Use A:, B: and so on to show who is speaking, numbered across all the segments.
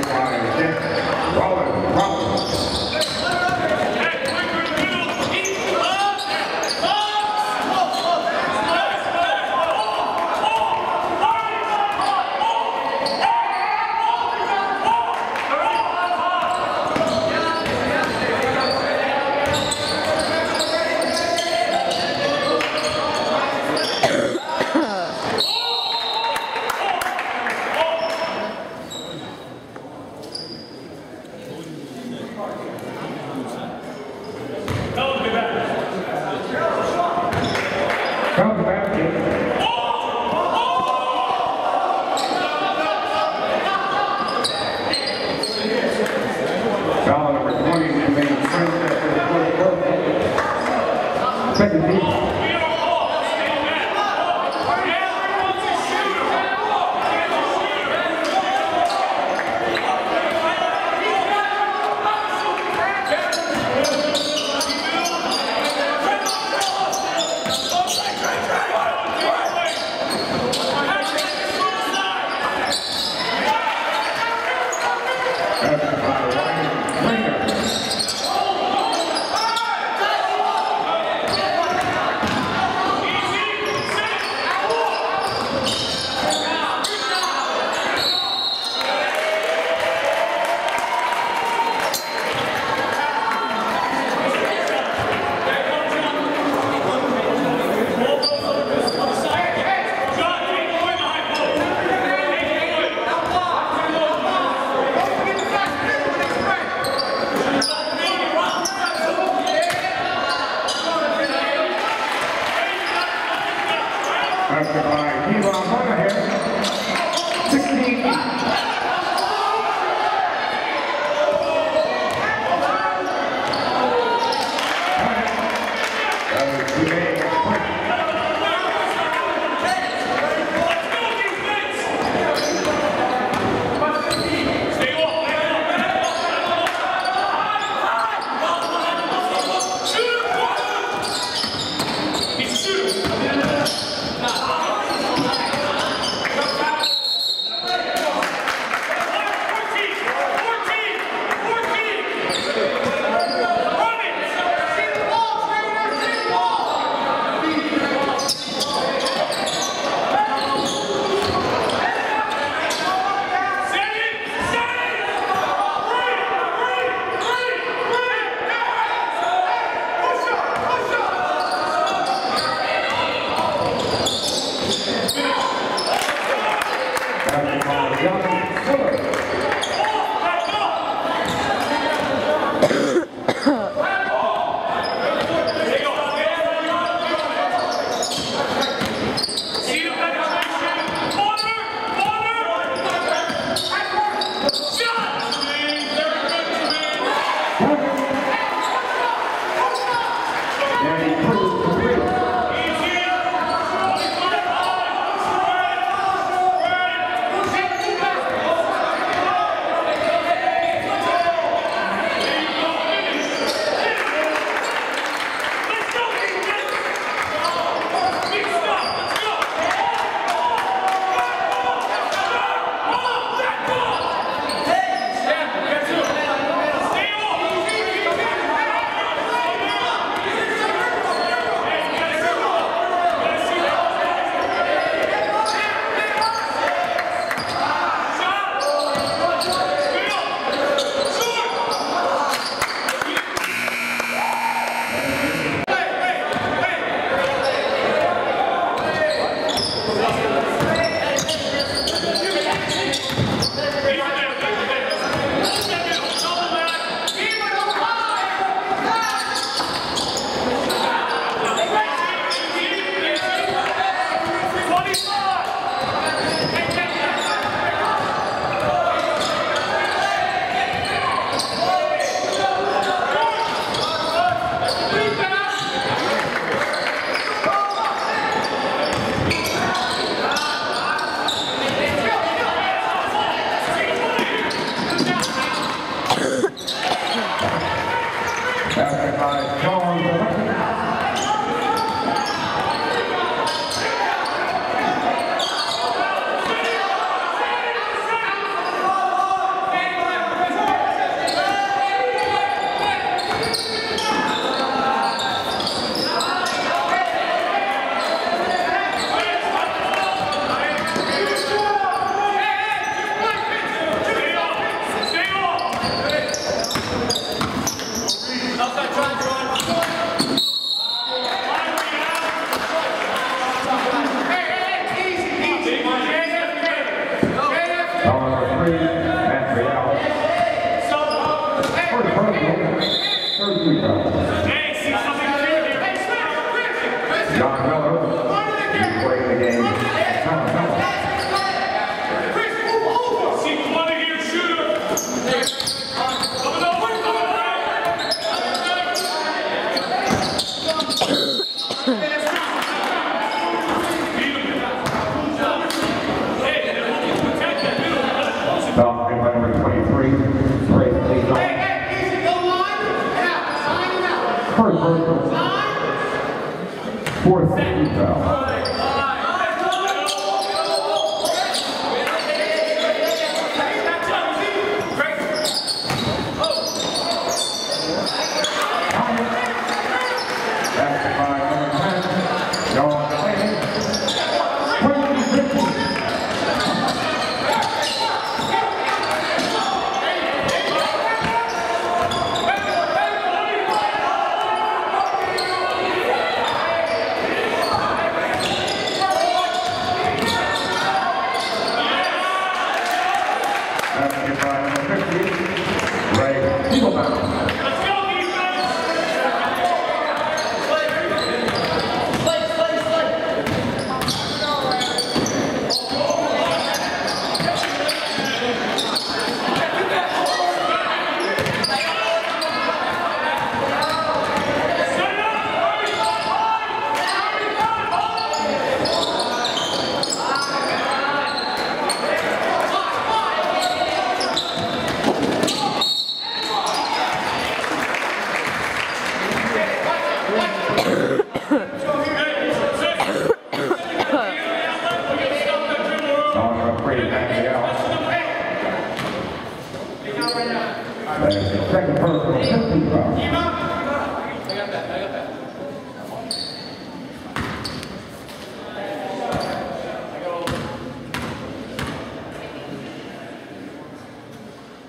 A: puan etti. Vallahi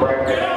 A: Correct.